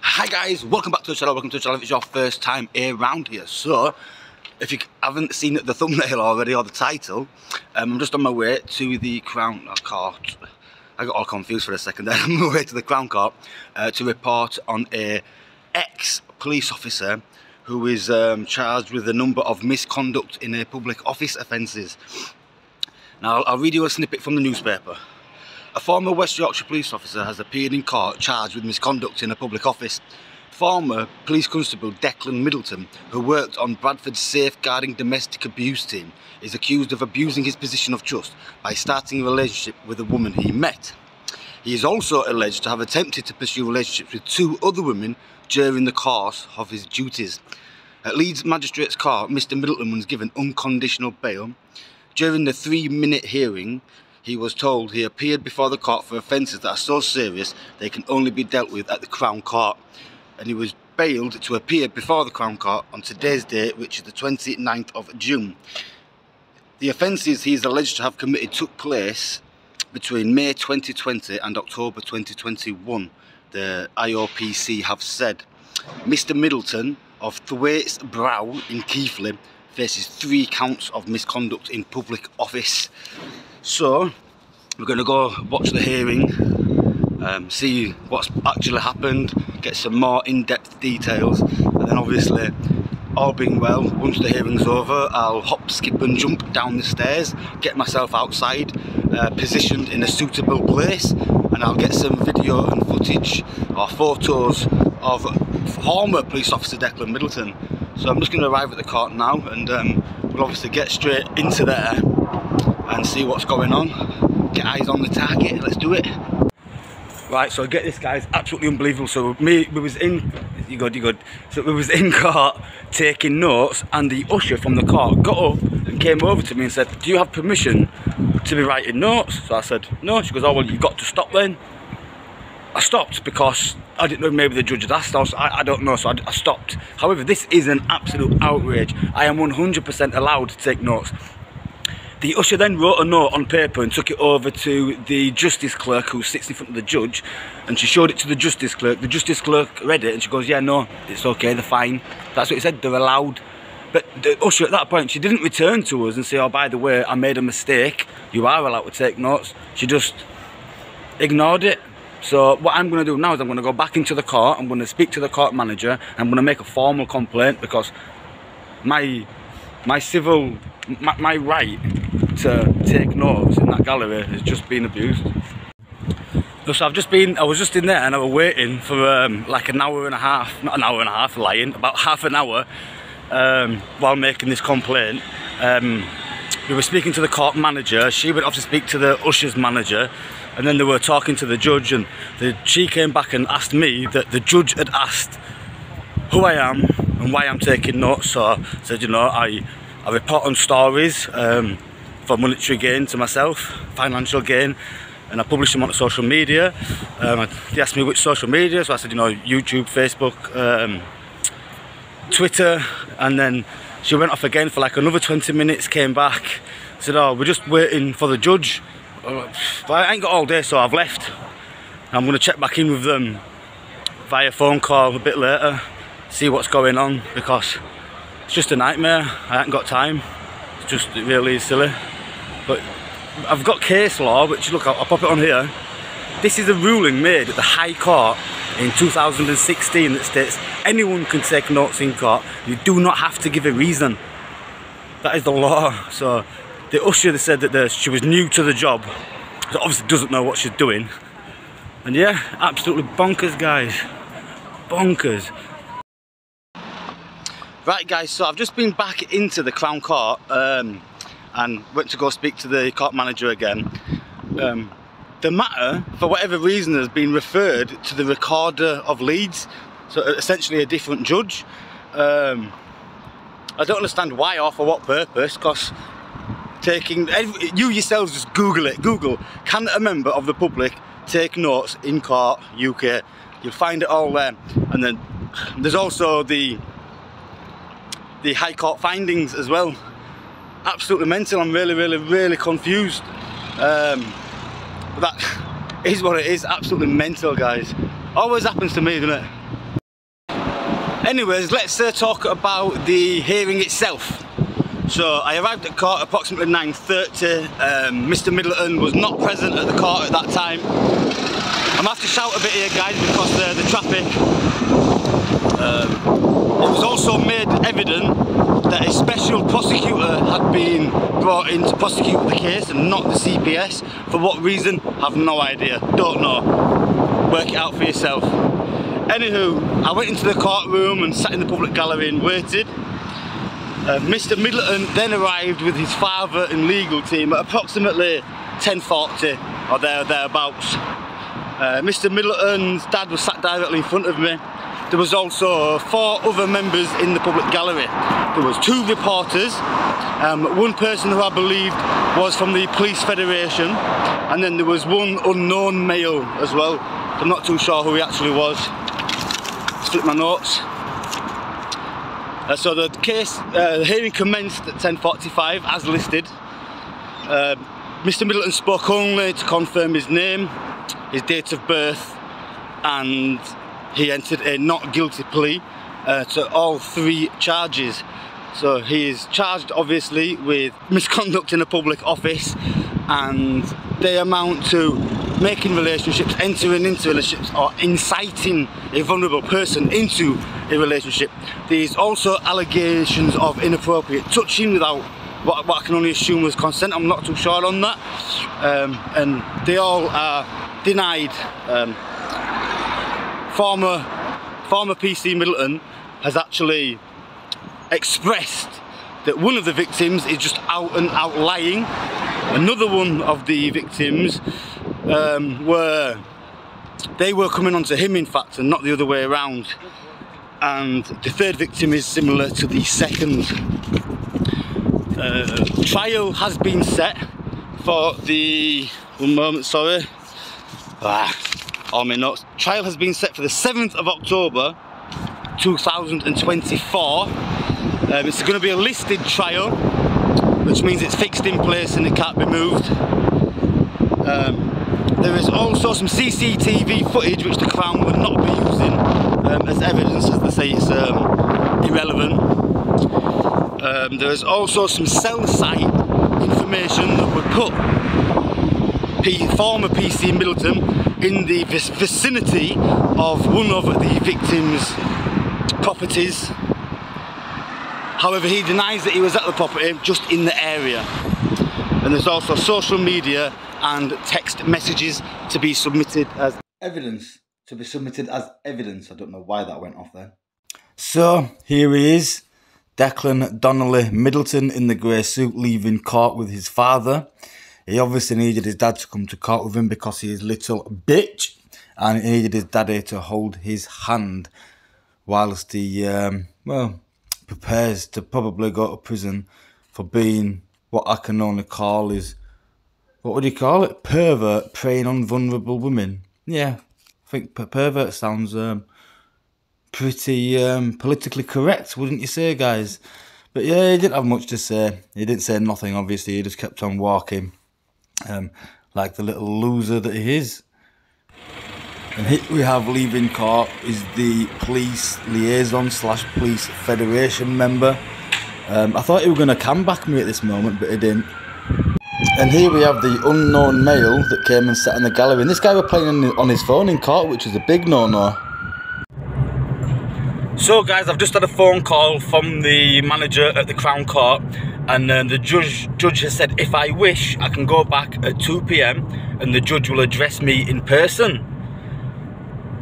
Hi guys, welcome back to the channel, welcome to the channel if it's your first time around here. So, if you haven't seen the thumbnail already or the title, um, I'm just on my way to the Crown Court. I got all confused for a second there. I'm on my way to the Crown Court uh, to report on a ex-police officer who is um, charged with a number of misconduct in a public office offences. Now, I'll, I'll read you a snippet from the newspaper. A former West Yorkshire police officer has appeared in court charged with misconduct in a public office. Former police constable Declan Middleton, who worked on Bradford's safeguarding domestic abuse team, is accused of abusing his position of trust by starting a relationship with a woman he met. He is also alleged to have attempted to pursue relationships with two other women during the course of his duties. At Leeds Magistrates Court, Mr Middleton was given unconditional bail. During the three-minute hearing, he was told he appeared before the court for offences that are so serious they can only be dealt with at the Crown Court. And he was bailed to appear before the Crown Court on today's date, which is the 29th of June. The offences he is alleged to have committed took place between May 2020 and October 2021, the IOPC have said. Mr Middleton of Thwaites Brow in Keighley faces three counts of misconduct in public office. So, we're going to go watch the hearing, um, see what's actually happened, get some more in-depth details, and then obviously, all being well, once the hearing's over, I'll hop, skip and jump down the stairs, get myself outside, uh, positioned in a suitable place, and I'll get some video and footage or photos of former police officer Declan Middleton. So I'm just going to arrive at the court now and um, we'll obviously get straight into there and see what's going on. Get eyes on the target, let's do it. Right, so get this guys, absolutely unbelievable. So me, we was in, you good, you good. So we was in court taking notes and the usher from the court got up and came over to me and said, do you have permission to be writing notes? So I said, no. She goes, oh well, you've got to stop then. I stopped because I didn't know maybe the judge had asked us, I, I don't know, so I, I stopped. However, this is an absolute outrage. I am 100% allowed to take notes. The usher then wrote a note on paper and took it over to the justice clerk who sits in front of the judge and she showed it to the justice clerk. The justice clerk read it and she goes, yeah, no, it's okay, they're fine. That's what he said, they're allowed. But the usher at that point, she didn't return to us and say, oh, by the way, I made a mistake. You are allowed to take notes. She just ignored it. So what I'm going to do now is I'm going to go back into the court. I'm going to speak to the court manager. I'm going to make a formal complaint because my my civil my, my right to take notes in that gallery has just been abused. So I've just been, I was just in there and I was waiting for um, like an hour and a half, not an hour and a half, lying, about half an hour um, while making this complaint. Um, we were speaking to the court manager, she went off to speak to the usher's manager and then they were talking to the judge and the, she came back and asked me that the judge had asked who I am and why I'm taking notes. So I said, you know, I, I report on stories um, for monetary gain to myself, financial gain, and I published them on social media. Um, they asked me which social media, so I said, you know, YouTube, Facebook, um, Twitter, and then she went off again for like another 20 minutes, came back, said, oh, we're just waiting for the judge. But I ain't got all day, so I've left. I'm to check back in with them via phone call a bit later, see what's going on, because it's just a nightmare. I haven't got time. It's just, it really is silly. But I've got case law, which look, I'll, I'll pop it on here. This is a ruling made at the High Court in 2016 that states anyone can take notes in court. You do not have to give a reason. That is the law. So the usher said that the, she was new to the job. So obviously doesn't know what she's doing. And yeah, absolutely bonkers, guys. Bonkers. Right, guys, so I've just been back into the Crown Court um, and went to go speak to the court manager again. Um, the matter, for whatever reason, has been referred to the Recorder of Leeds, so essentially a different judge. Um, I don't understand why or for what purpose, because taking, you yourselves just Google it, Google, can a member of the public take notes in court, UK? You'll find it all there. And then there's also the the High Court findings as well. Absolutely mental, I'm really, really, really confused. Um, that is what it is, absolutely mental guys. Always happens to me, doesn't it? Anyways, let's uh, talk about the hearing itself. So I arrived at court approximately 9.30. Um, Mr Middleton was not present at the court at that time. I'm gonna have to shout a bit here guys because uh, the traffic. Um, it was also made evident that a special prosecutor had been brought in to prosecute the case and not the CPS. For what reason? Have no idea. Don't know. Work it out for yourself. Anywho, I went into the courtroom and sat in the public gallery and waited. Uh, Mr Middleton then arrived with his father and legal team at approximately 10.40 or there thereabouts. Uh, Mr Middleton's dad was sat directly in front of me. There was also four other members in the public gallery. There was two reporters, um, one person who I believed was from the Police Federation, and then there was one unknown male as well. I'm not too sure who he actually was. Let's flip my notes. Uh, so the case, uh, the hearing commenced at 10.45 as listed. Uh, Mr Middleton spoke only to confirm his name, his date of birth and he entered a not guilty plea uh, to all three charges. So he is charged obviously with misconduct in a public office and they amount to making relationships, entering into relationships or inciting a vulnerable person into a relationship. There's also allegations of inappropriate touching without what, what I can only assume was consent. I'm not too sure on that. Um, and they all are denied. Um, former, former PC Middleton has actually expressed that one of the victims is just out and out lying. Another one of the victims um, were they were coming onto him in fact and not the other way around. And the third victim is similar to the second. Uh, trial has been set for the one moment sorry. Ah, all my notes trial has been set for the 7th of October 2024 um, it's going to be a listed trial which means it's fixed in place and it can't be moved. Um, there is also some CCTV footage which the Crown will not be using um, as evidence as they say it's um, irrelevant. Um, there is also some cell site information that would put P former PC Middleton in the vicinity of one of the victim's properties. However, he denies that he was at the property, just in the area. And there's also social media and text messages to be submitted as evidence. To be submitted as evidence. I don't know why that went off there. So here he is, Declan Donnelly Middleton in the grey suit, leaving court with his father. He obviously needed his dad to come to court with him because he is little bitch, and he needed his daddy to hold his hand whilst he, um, well, prepares to probably go to prison for being what I can only call is what would you call it? Pervert preying on vulnerable women. Yeah, I think per pervert sounds um, pretty um, politically correct, wouldn't you say, guys? But yeah, he didn't have much to say. He didn't say nothing, obviously. He just kept on walking um, like the little loser that he is. And here we have leaving court is the police liaison slash police federation member. Um, I thought he was going to come back me at this moment, but he didn't. And here we have the unknown male that came and sat in the gallery. And this guy was playing on his phone in court, which is a big no-no. So guys, I've just had a phone call from the manager at the Crown Court and the judge judge has said if I wish I can go back at 2pm and the judge will address me in person.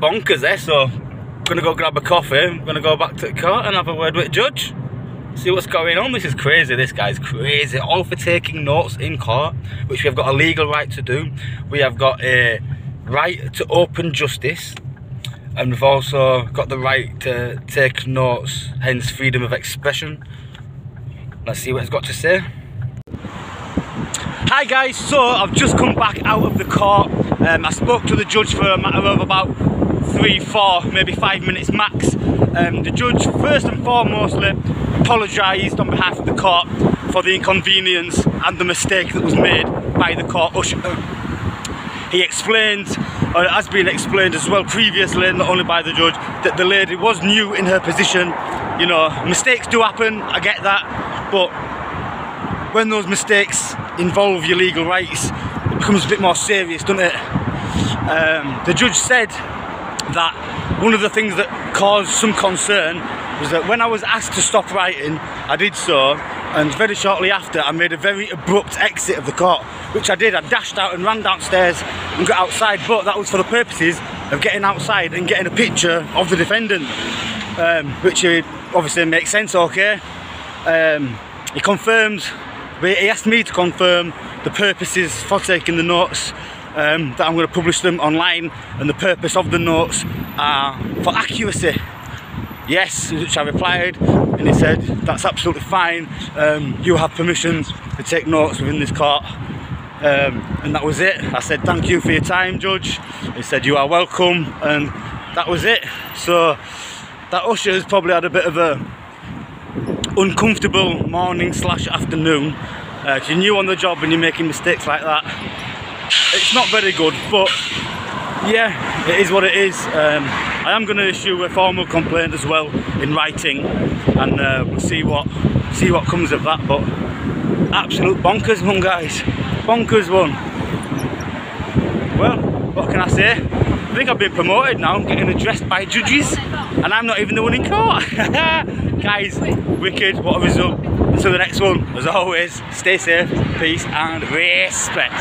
Bonkers eh, so I'm gonna go grab a coffee, I'm gonna go back to the court and have a word with the judge see what's going on. This is crazy. This guy's crazy. All for taking notes in court, which we have got a legal right to do. We have got a right to open justice. And we've also got the right to take notes, hence freedom of expression. Let's see what he's got to say. Hi guys, so I've just come back out of the court. Um, I spoke to the judge for a matter of about three, four, maybe five minutes max. Um, the judge first and foremostly apologised on behalf of the court for the inconvenience and the mistake that was made by the court usher. He explained or it has been explained as well previously, not only by the judge, that the lady was new in her position. You know, mistakes do happen, I get that, but when those mistakes involve your legal rights, it becomes a bit more serious, doesn't it? Um, the judge said that one of the things that caused some concern was that when I was asked to stop writing, I did so, and very shortly after I made a very abrupt exit of the court, which I did. I dashed out and ran downstairs and got outside, but that was for the purposes of getting outside and getting a picture of the defendant, um, which obviously makes sense, okay? Um, he confirmed, he asked me to confirm the purposes for taking the notes um, that I'm going to publish them online and the purpose of the notes are for accuracy. Yes, which I replied and he said that's absolutely fine, um, you have permission to take notes within this court um, and that was it. I said thank you for your time judge, he said you are welcome and that was it. So that usher has probably had a bit of a uncomfortable morning slash afternoon uh, you're new on the job and you're making mistakes like that it's not very good, but yeah, it is what it is. Um, I am going to issue a formal complaint as well in writing, and uh, we'll see what see what comes of that. But absolute bonkers one, guys, bonkers one. Well, what can I say? I think I've been promoted now. I'm getting addressed by judges, and I'm not even the one in court. guys, wicked. What a result! Until the next one, as always, stay safe, peace, and respect.